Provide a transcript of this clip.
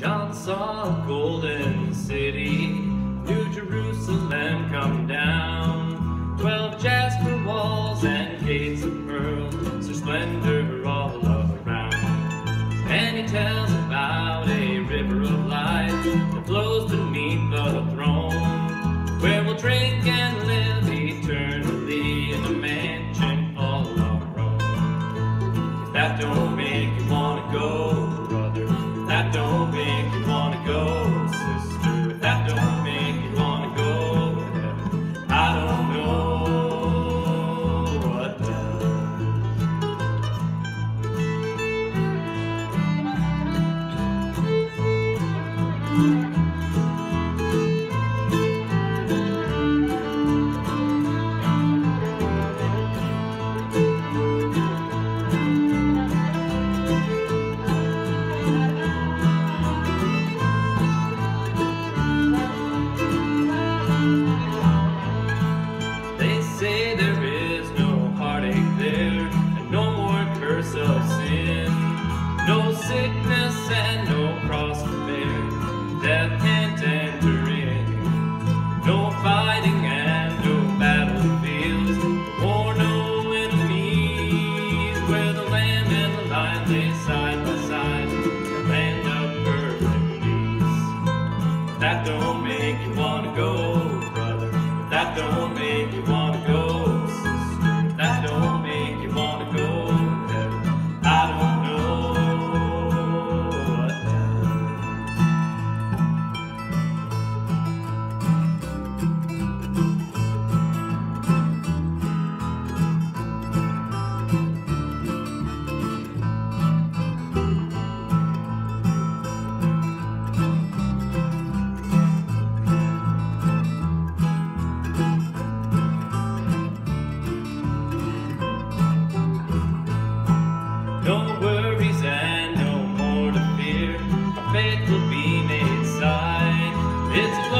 John saw a golden city, New Jerusalem come down. Twelve jasper walls and gates of pearl, so splendor all around. And he tells about a river of life that flows beneath They say there is no heartache death and. No fighting and no battlefields, no war, no enemies, where the and the lay side by side, a land of perfect peace. That don't make you wanna go, brother. That don't make you wanna No worries and no more to fear. Our faith will be made sight. It's a